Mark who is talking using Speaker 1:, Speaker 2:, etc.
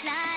Speaker 1: fly.